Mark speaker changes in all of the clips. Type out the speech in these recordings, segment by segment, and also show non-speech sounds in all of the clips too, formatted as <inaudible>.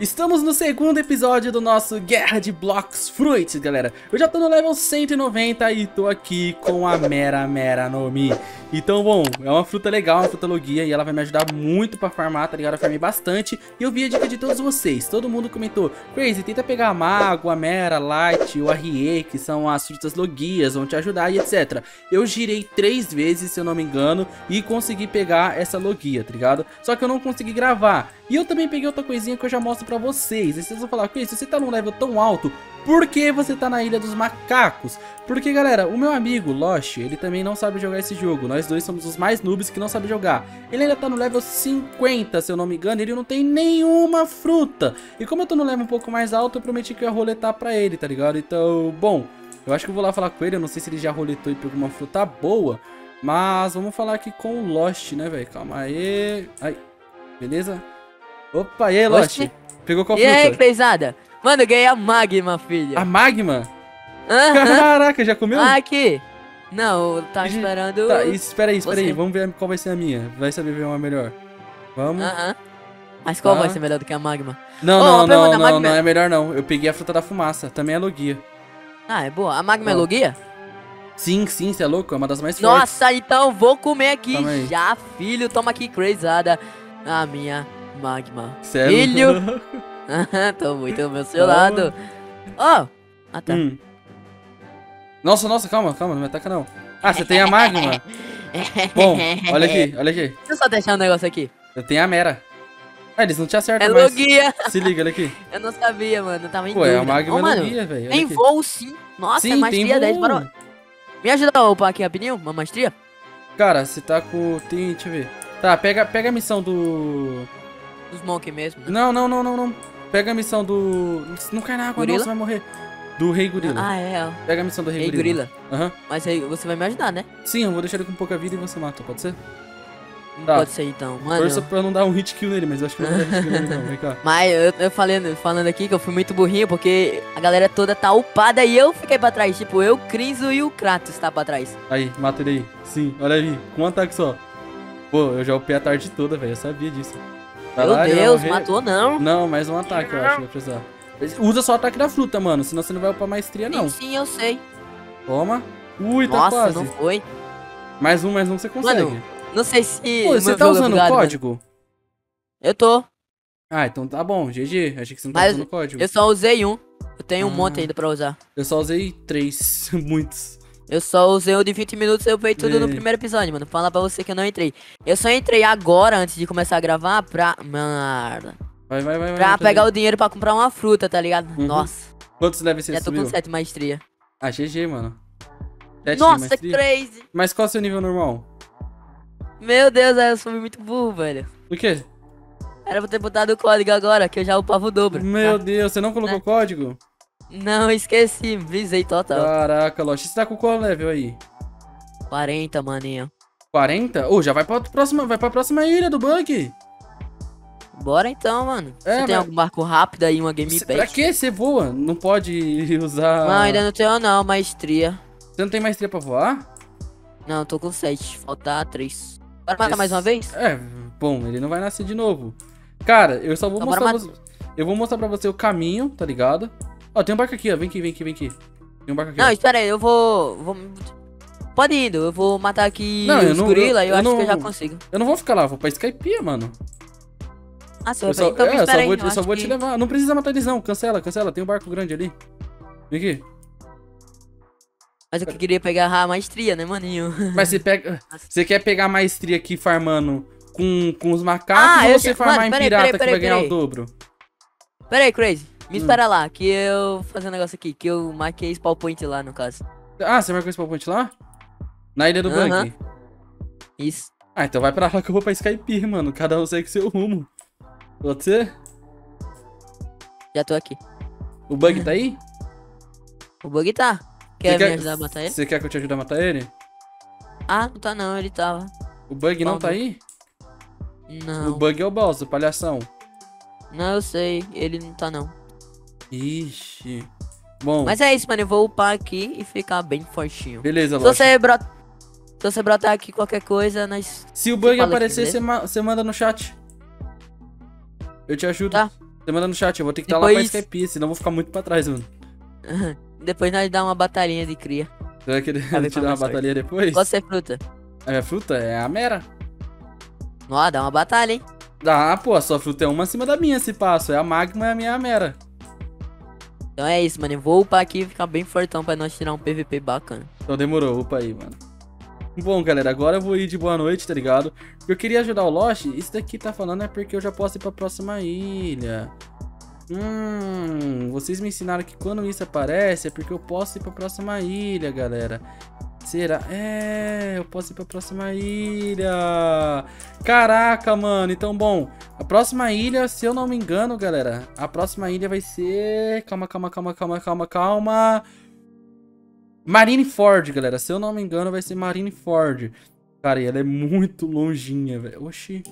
Speaker 1: Estamos no segundo episódio do nosso Guerra de Blocks Fruits, galera. Eu já tô no level 190 e tô aqui com a Mera Mera no Mi. Então, bom, é uma fruta legal, uma fruta logia e ela vai me ajudar muito pra farmar, tá ligado? Eu farmei bastante e eu vi a dica de todos vocês. Todo mundo comentou, Crazy, tenta pegar a Mago, a Mera, Light, o Arrie, que são as frutas logias, vão te ajudar e etc. Eu girei três vezes, se eu não me engano, e consegui pegar essa logia, tá ligado? Só que eu não consegui gravar. E eu também peguei outra coisinha que eu já mostro pra vocês. E vocês vão falar, se você tá num level tão alto, por que você tá na Ilha dos Macacos? Porque, galera, o meu amigo, Lost, ele também não sabe jogar esse jogo. Nós dois somos os mais noobs que não sabem jogar. Ele ainda tá no level 50, se eu não me engano, ele não tem nenhuma fruta. E como eu tô no level um pouco mais alto, eu prometi que eu ia roletar pra ele, tá ligado? Então, bom, eu acho que eu vou lá falar com ele. Eu não sei se ele já roletou e pegou uma fruta boa. Mas vamos falar aqui com o Lost, né, velho? Calma aí. Aí, beleza? Opa, e aí, Lost?
Speaker 2: Oxi.
Speaker 1: Pegou qual
Speaker 2: E
Speaker 1: fruta?
Speaker 2: aí, crezada? Mano, eu ganhei a Magma, filha.
Speaker 1: A magma?
Speaker 2: Aham.
Speaker 1: Caraca, já comeu?
Speaker 2: Ah, aqui. Não, eu tava esperando...
Speaker 1: Tá, espera aí, espera aí. Vamos ver qual vai ser a minha. Vai saber ver uma melhor. Vamos.
Speaker 2: Aham. Mas qual
Speaker 1: Tá.
Speaker 2: vai ser melhor do que a Magma?
Speaker 1: Não,
Speaker 2: Ô,
Speaker 1: não, não, não,
Speaker 2: magma-
Speaker 1: não é melhor não. Eu peguei a fruta da fumaça. Também é logia.
Speaker 2: Ah, é boa. A Magma é
Speaker 1: Ó.
Speaker 2: logia?
Speaker 1: Sim, sim, você é louco? É uma das mais fortes.
Speaker 2: Nossa, então vou comer aqui já, filho. Toma aqui, crezada. A minha Magma.
Speaker 1: Sério?
Speaker 2: Filho. <laughs> Tô muito ao meu seu
Speaker 1: Calma.
Speaker 2: lado. Ó. Ah, tá.
Speaker 1: Hum. Nossa, nossa, calma, calma, não me ataca não. Ah, você tem a magma. <laughs> Bom, olha aqui, olha aqui.
Speaker 2: Deixa eu só deixar um negócio aqui.
Speaker 1: Eu tenho a mera. Ah, eles não te
Speaker 2: É
Speaker 1: acertam mais.
Speaker 2: logia.
Speaker 1: Se liga, olha aqui. <laughs>
Speaker 2: Eu não sabia, mano. Eu tava em
Speaker 1: Pô, é a
Speaker 2: dúvida.
Speaker 1: magma é
Speaker 2: mano,
Speaker 1: logia, velho.
Speaker 2: Tem
Speaker 1: aqui.
Speaker 2: voo sim. Nossa,
Speaker 1: Sim,
Speaker 2: é maestria 10
Speaker 1: voo.
Speaker 2: para. Me ajuda a upar aqui rapidinho, uma maestria?
Speaker 1: Cara, você tá com... Tem, deixa eu ver. Tá, pega, pega a missão do...
Speaker 2: Dos Monk mesmo, né?
Speaker 1: Não, não, não, não, não. Pega a missão do... Não cai na água,
Speaker 2: Gorila?
Speaker 1: não, você vai morrer. Do Rei Gorila.
Speaker 2: Ah, é, ó.
Speaker 1: Pega a missão do Rei,
Speaker 2: Ei,
Speaker 1: Gorila. Aham.
Speaker 2: Mas aí você vai me ajudar, né?
Speaker 1: Sim, eu vou deixar ele com pouca vida e você mata, pode ser? Tá.
Speaker 2: pode ser então, mano.
Speaker 1: Força pra não dar um hit kill nele, mas eu acho que não vou dar hit kill nele não, vem cá. <laughs>
Speaker 2: Mas eu, eu falando, falando aqui que eu fui muito burrinho porque a galera toda tá upada e eu fiquei pra trás. Tipo, eu, Crinzo e o Kratos tá pra trás.
Speaker 1: Aí, mata ele aí. Sim, olha aí, com um ataque só. Pô, eu já upei a tarde toda, velho, eu sabia disso.
Speaker 2: Meu Deus, matou não.
Speaker 1: Não, mais um ataque eu acho que vai precisar. Usa só o ataque da fruta, mano, senão você não vai upar maestria não.
Speaker 2: Sim, sim, eu sei.
Speaker 1: Toma. Ui, tá
Speaker 2: Nossa,
Speaker 1: quase.
Speaker 2: não foi.
Speaker 1: Mais um, mais um você consegue.
Speaker 2: Mano, Não sei se.
Speaker 1: Pô, você tá
Speaker 2: é
Speaker 1: usando o
Speaker 2: mano.
Speaker 1: código?
Speaker 2: Eu tô.
Speaker 1: Ah, então tá bom, GG. Achei que você não tá
Speaker 2: Mas
Speaker 1: usando o código.
Speaker 2: Eu só usei um. Eu tenho um
Speaker 1: Ah.
Speaker 2: monte ainda pra usar.
Speaker 1: Eu só usei três, <laughs> muitos.
Speaker 2: Eu só usei o de 20 minutos e eu veio tudo no
Speaker 1: Ei.
Speaker 2: primeiro episódio, mano. Fala pra você que eu não entrei. Eu só entrei agora, antes de começar a gravar, pra. Mano.
Speaker 1: Vai, vai, vai.
Speaker 2: Pra
Speaker 1: vai,
Speaker 2: pegar o dinheiro pra comprar uma fruta, tá ligado?
Speaker 1: Uhum.
Speaker 2: Nossa,
Speaker 1: Quantos levels você
Speaker 2: já tô
Speaker 1: subiu?
Speaker 2: com 7 maestria.
Speaker 1: Ah, GG, mano. Sete
Speaker 2: Nossa, crazy!
Speaker 1: Mas qual é o seu nível normal?
Speaker 2: Meu Deus, eu sou muito burro, velho.
Speaker 1: O quê?
Speaker 2: Era pra ter botado o código agora, que eu já upava o dobro.
Speaker 1: Meu
Speaker 2: tá?
Speaker 1: Deus, você não colocou
Speaker 2: Né?
Speaker 1: código?
Speaker 2: Não, esqueci, visei total.
Speaker 1: Caraca, Lost, você tá com qual level aí?
Speaker 2: 40, maninho.
Speaker 1: 40? Ô, já vai pra próxima, vai pra próxima ilha do bug.
Speaker 2: Bora então, mano.
Speaker 1: É,
Speaker 2: Você tem
Speaker 1: mas-
Speaker 2: algum barco rápido aí, uma game
Speaker 1: Cê- Pra que você voa? Não pode <laughs> usar...
Speaker 2: Não, ainda não tenho não, maestria.
Speaker 1: Você não tem maestria pra voar?
Speaker 2: Não, tô com 7, falta 3. Bora matar
Speaker 1: Esse-
Speaker 2: mais uma vez?
Speaker 1: É, bom, ele não vai nascer de novo. Cara, eu só vou
Speaker 2: Então
Speaker 1: mostrar você... Eu vou mostrar pra você o caminho, tá ligado? Ó, tem um barco aqui, ó. Vem aqui, vem aqui, vem aqui. Tem um barco aqui,
Speaker 2: Não,
Speaker 1: ó.
Speaker 2: espera aí, eu vou... vou... Pode ir indo, eu vou matar aqui
Speaker 1: Não, eu
Speaker 2: os
Speaker 1: não-
Speaker 2: gorila e
Speaker 1: eu-
Speaker 2: eu,
Speaker 1: eu
Speaker 2: acho que eu já
Speaker 1: não-
Speaker 2: consigo.
Speaker 1: Eu não vou ficar lá, vou pra Skype, mano.
Speaker 2: Ah, você
Speaker 1: Eu só.
Speaker 2: Então
Speaker 1: é, eu só
Speaker 2: aí,
Speaker 1: vou,
Speaker 2: eu
Speaker 1: eu só vou te
Speaker 2: que-
Speaker 1: levar. Não precisa matar eles, não. Cancela, cancela. Tem um barco grande ali. Vem aqui.
Speaker 2: Mas eu que queria pegar a maestria, né, maninho?
Speaker 1: Mas você pega. <laughs> Você quer pegar a maestria aqui farmando com, com os macacos
Speaker 2: Ah,
Speaker 1: ou
Speaker 2: eu
Speaker 1: você
Speaker 2: sei-
Speaker 1: farmar
Speaker 2: mano,
Speaker 1: em
Speaker 2: peraí,
Speaker 1: pirata
Speaker 2: peraí,
Speaker 1: que vai ganhar o dobro?
Speaker 2: Pera aí, Crazy. Me
Speaker 1: Hum.
Speaker 2: espera lá, que eu vou fazer um negócio aqui, que eu marquei spawn point lá, no caso.
Speaker 1: Ah, você marcou esse point lá? Na ilha do
Speaker 2: Aham.
Speaker 1: bug?
Speaker 2: Isso.
Speaker 1: Ah, então vai pra lá que eu vou pra Skype, mano. Cada um segue seu rumo. Pode ser?
Speaker 2: Já tô aqui.
Speaker 1: O bug tá aí? <laughs>
Speaker 2: O bug tá. Quer
Speaker 1: Você
Speaker 2: me ajudar a matar ele?
Speaker 1: Você quer que eu te ajude a matar ele?
Speaker 2: Ah, não tá não, ele tava.
Speaker 1: O bug não
Speaker 2: Qual
Speaker 1: tá aí?
Speaker 2: Não.
Speaker 1: O bug é o boss, o palhação.
Speaker 2: Não, eu sei, ele não tá não.
Speaker 1: Ixi. Bom,
Speaker 2: Mas é isso, mano, eu vou upar aqui e ficar bem fortinho.
Speaker 1: beleza,
Speaker 2: Se você brotar... Se você brotar aqui qualquer coisa, nós...
Speaker 1: Se o bug aparecer, você ma- você manda no chat. Eu te ajudo.
Speaker 2: Tá.
Speaker 1: Você manda no chat, eu vou ter que estar lá pra
Speaker 2: Depois-
Speaker 1: Skype, senão eu vou ficar muito pra trás, mano. <laughs>
Speaker 2: Depois nós dá uma batalhinha de cria.
Speaker 1: Você vai querer
Speaker 2: Cadê <laughs>
Speaker 1: tirar uma
Speaker 2: pra
Speaker 1: batalha depois?
Speaker 2: Qual ser fruta?
Speaker 1: A minha fruta é a mera.
Speaker 2: Ó, dá uma batalha, hein?
Speaker 1: Ah, pô, a sua fruta é uma acima da minha, se passo. É a magma e a minha mera.
Speaker 2: Então é isso, mano. Eu vou upar aqui e ficar bem fortão pra nós tirar um PVP bacana.
Speaker 1: Então demorou, opa aí, mano. Bom, galera, agora eu vou ir de boa noite, tá ligado? Eu queria ajudar o Lost. Isso daqui tá falando é porque eu já posso ir pra próxima ilha. Hum, vocês me ensinaram que quando isso aparece é porque eu posso ir pra próxima ilha, galera. Será? É, eu posso ir pra próxima ilha. Caraca, mano. Então, bom, a próxima ilha, se eu não me engano, galera, a próxima ilha vai ser. Calma, calma, calma, calma, calma, calma. Marineford, galera. Se eu não me engano, vai ser Marineford. Cara, e ela é muito longinha, velho. Oxi.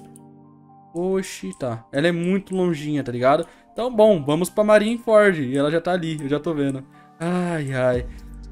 Speaker 1: Oxi, tá. Ela é muito longinha, tá ligado? Então, bom, vamos pra Marineford. E ela já tá ali, eu já tô vendo. Ai, ai.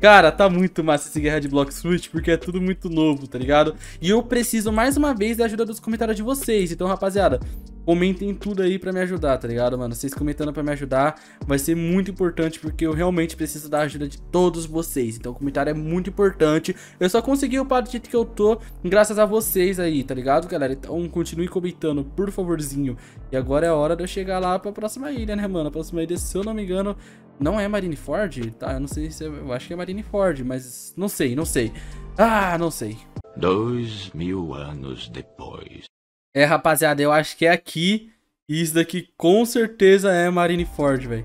Speaker 1: Cara, tá muito massa esse Guerra de Blocks Fruit, porque é tudo muito novo, tá ligado? E eu preciso, mais uma vez, da ajuda dos comentários de vocês. Então, rapaziada, comentem tudo aí pra me ajudar, tá ligado, mano? Vocês comentando pra me ajudar vai ser muito importante, porque eu realmente preciso da ajuda de todos vocês. Então, o comentário é muito importante. Eu só consegui upar do jeito que eu tô, graças a vocês aí, tá ligado, galera? Então, continue comentando, por favorzinho. E agora é a hora de eu chegar lá pra próxima ilha, né, mano? A próxima ilha, se eu não me engano, não é Marineford? Tá, eu não sei se é... Eu acho que é Marineford, mas não sei, não sei. Ah, não sei.
Speaker 3: Dois mil anos depois.
Speaker 1: É, rapaziada, eu acho que é aqui. E isso daqui com certeza é Marineford, velho.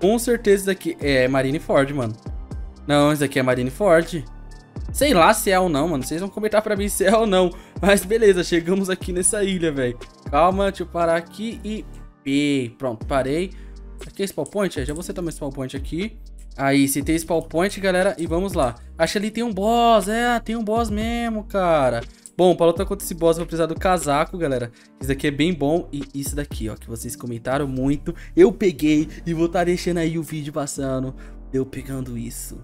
Speaker 1: Com certeza isso daqui é Marineford, mano. Não, isso daqui é Marineford. Sei lá se é ou não, mano. Vocês vão comentar pra mim se é ou não. Mas beleza, chegamos aqui nessa ilha, velho. Calma, deixa eu parar aqui e... e... Pronto, parei. Aqui é spawn point? É, já vou setar meu spawn point aqui. Aí, citei spawn point, galera, e vamos lá. Acho que ali tem um boss, é, tem um boss mesmo, cara. Bom, pra lutar contra esse boss eu vou precisar do casaco, galera. Isso daqui é bem bom. E isso daqui, ó, que vocês comentaram muito. Eu peguei e vou estar deixando aí o vídeo passando. Eu pegando isso.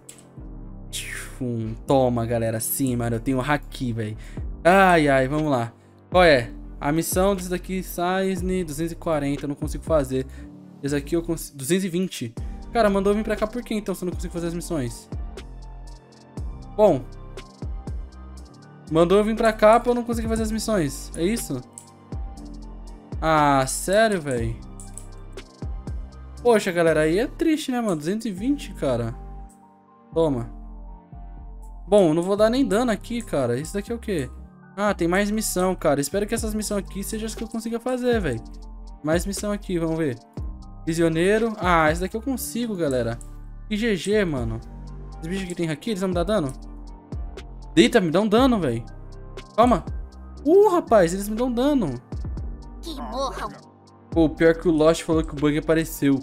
Speaker 1: Tchum, Toma, galera. Sim, mano, eu tenho haki, velho. Ai, ai, vamos lá. Qual é? A missão desse daqui, Size 240, eu não consigo fazer. Esse aqui eu consigo... 220. Cara, mandou vir pra cá por quê, então, se eu não consigo fazer as missões? Bom, Mandou eu vir pra cá pra eu não conseguir fazer as missões. É isso? Ah, sério, velho? Poxa, galera, aí é triste, né, mano? 220, cara. Toma. Bom, não vou dar nem dano aqui, cara. Isso daqui é o quê? Ah, tem mais missão, cara. Espero que essas missões aqui sejam as que eu consiga fazer, velho. Mais missão aqui, vamos ver. Prisioneiro. Ah, esse daqui eu consigo, galera. E GG, mano. Esses bichos aqui tem aqui, eles vão me dar dano? Deita, me dá um dano, velho. Calma. Uh, rapaz, eles me dão dano.
Speaker 4: Que morram.
Speaker 1: Pô, pior que o Lost falou que o bug apareceu.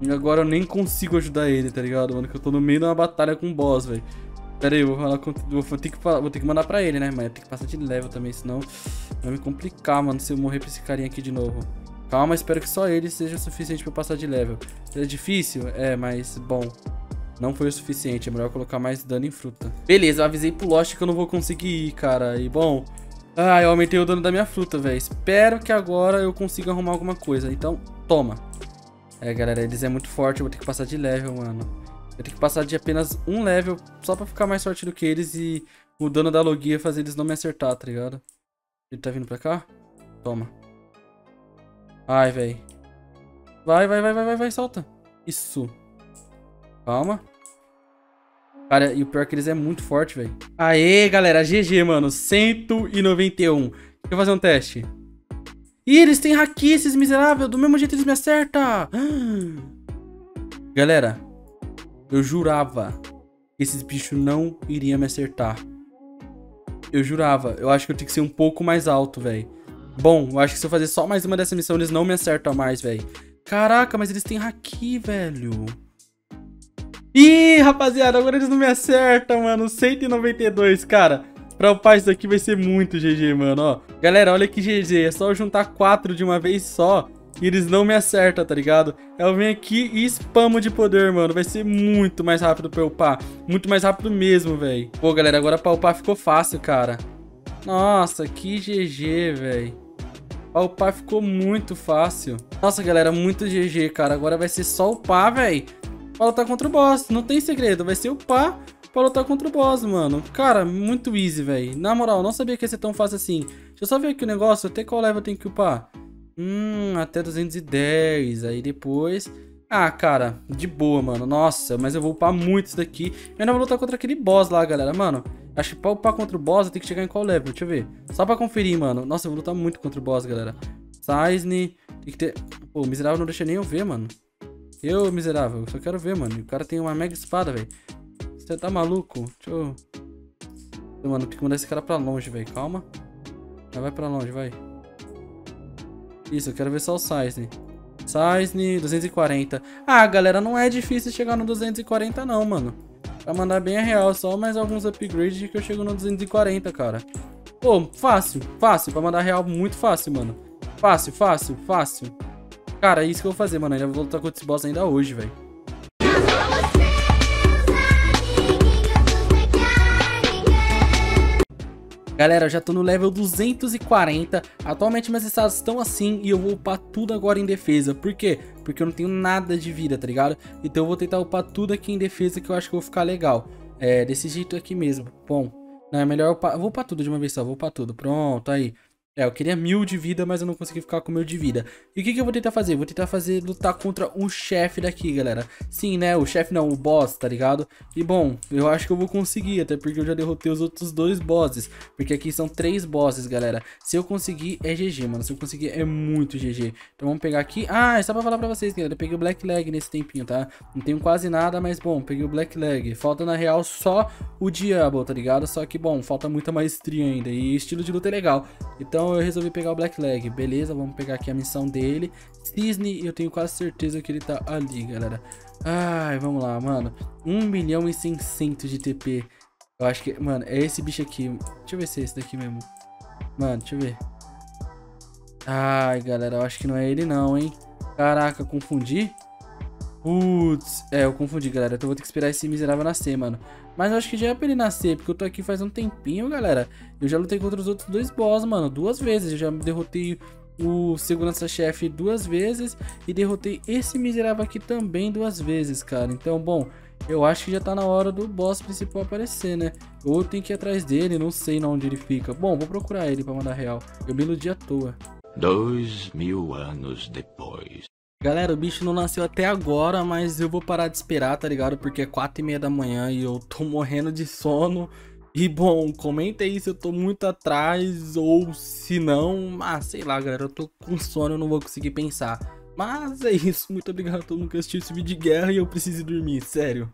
Speaker 1: E agora eu nem consigo ajudar ele, tá ligado, mano? Que eu tô no meio de uma batalha com o boss, velho. Pera aí, eu vou falar com... Vou ter, que falar... vou ter que mandar pra ele, né? Mas tem que passar de level também, senão vai me complicar, mano, se eu morrer pra esse carinha aqui de novo. Calma, espero que só ele seja o suficiente pra eu passar de level. É difícil? É, mas bom. Não foi o suficiente, é melhor colocar mais dano em fruta. Beleza, eu avisei pro Lost que eu não vou conseguir ir, cara. E bom... Ah, eu aumentei o dano da minha fruta, velho. Espero que agora eu consiga arrumar alguma coisa. Então, toma. É, galera, eles é muito forte. Eu vou ter que passar de level, mano. Eu tenho que passar de apenas um level só pra ficar mais forte do que eles e o dano da logia fazer eles não me acertar, tá ligado? Ele tá vindo pra cá? Toma. Ai, velho. Vai, vai, vai, vai, vai, vai, solta. Isso. Calma. Cara, e o pior é que eles é muito forte, velho. Aê, galera, GG, mano. 191. Deixa eu fazer um teste. Ih, eles têm haki, esses miseráveis. Do mesmo jeito eles me acertam. <gasps> Galera, eu jurava que esses bichos não iriam me acertar. Eu jurava. Eu acho que eu tenho que ser um pouco mais alto, velho. Bom, eu acho que se eu fazer só mais uma dessa missão, eles não me acertam mais, velho. Caraca, mas eles têm haki, velho. Ih, rapaziada, agora eles não me acertam, mano. 192, cara. Pra upar isso daqui vai ser muito GG, mano, ó. Galera, olha que GG. É só juntar quatro de uma vez só. E eles não me acertam, tá ligado? Eu venho aqui e spamo de poder, mano. Vai ser muito mais rápido pra upar. Muito mais rápido mesmo, velho. Pô, galera, agora pra upar ficou fácil, cara. Nossa, que GG, velho. Pra upar ficou muito fácil. Nossa, galera, muito GG, cara. Agora vai ser só upar, velho. Pra lutar contra o boss. Não tem segredo. Vai ser upar pra lutar contra o boss, mano. Cara, muito easy, velho. Na moral, não sabia que ia ser tão fácil assim. Deixa eu só ver aqui o negócio. Até qual level eu tenho que upar? Hum, até 210. Aí depois... Ah, cara, de boa, mano. Nossa, mas eu vou upar muito isso daqui. Eu ainda vou lutar contra aquele boss lá, galera. Mano, acho que pra upar contra o boss eu tenho que chegar em qual level? Deixa eu ver. Só pra conferir, mano. Nossa, eu vou lutar muito contra o boss, galera. Sizne. Tem que ter... Pô, o miserável não deixa nem eu ver, mano. Eu, miserável, só quero ver, mano. O cara tem uma mega espada, velho. Você tá maluco? Deixa eu... Mano, tem que mandar esse cara pra longe, velho. Calma. Vai pra longe, vai. Isso, eu quero ver só o Sizne. Sizne, 240. Ah, galera, não é difícil chegar no 240 não, mano. Pra mandar bem a real, só mais alguns upgrades que eu chego no 240, cara. Pô, fácil, fácil. Pra mandar real, muito fácil, mano. Fácil, fácil, fácil. Cara, é isso que eu vou fazer, mano. Eu vou lutar com esse boss ainda hoje, velho. Galera, eu já tô no level 240, atualmente meus estados estão assim e eu vou upar tudo agora em defesa. Por quê? Porque eu não tenho nada de vida, tá ligado? Então eu vou tentar upar tudo aqui em defesa que eu acho que vou ficar legal. É, desse jeito aqui mesmo. Bom, não, é melhor upar... Vou upar tudo de uma vez só, vou upar tudo. Pronto, aí. É, eu queria mil de vida, mas eu não consegui ficar com mil de vida. E o que, que eu vou tentar fazer? Vou tentar fazer, lutar contra um chefe daqui, galera. Sim, né? O chefe não, o boss, tá ligado? E bom, eu acho que eu vou conseguir, até porque eu já derrotei os outros dois bosses. Porque aqui são três bosses, galera. Se eu conseguir, é GG, mano. Se eu conseguir, é muito GG. Então vamos pegar aqui. Ah, é só pra falar pra vocês, galera. Eu peguei o Black Leg nesse tempinho, tá? Não tenho quase nada, mas bom, peguei o Black Leg. Falta, na real, só o Diabo, tá ligado? Só que, bom, falta muita maestria ainda. E estilo de luta é legal. Então eu resolvi pegar o Black Leg. Beleza, vamos pegar aqui a missão dele. Cisne, eu tenho quase certeza que ele tá ali, galera. Ai, vamos lá, mano. 1 milhão e 600 de TP. Eu acho que, mano, é esse bicho aqui. Deixa eu ver se é esse daqui mesmo. Mano, deixa eu ver. Ai, galera, eu acho que não é ele não, hein. Caraca, confundi? Putz, é, eu confundi, galera. Então vou ter que esperar esse miserável nascer, mano. Mas eu acho que já é pra ele nascer, porque eu tô aqui faz um tempinho, galera. Eu já lutei contra os outros dois boss, mano, duas vezes. Eu já derrotei o segurança-chefe duas vezes e derrotei esse miserável aqui também duas vezes, cara. Então, bom, eu acho que já tá na hora do boss principal aparecer, né? Ou tenho que ir atrás dele, não sei onde ele fica. Bom, vou procurar ele pra mandar real. Eu me iludi à toa.
Speaker 3: Dois mil anos depois.
Speaker 1: Galera, o bicho não nasceu até agora, mas eu vou parar de esperar, tá ligado? Porque é quatro e meia da manhã e eu tô <laughs> morrendo de sono. E bom, comenta aí se eu tô muito atrás ou se não. Ah, sei lá, galera, eu tô com sono, eu não vou conseguir pensar. Mas é isso, muito obrigado a todo mundo que assistiu esse vídeo de guerra e eu preciso dormir, sério.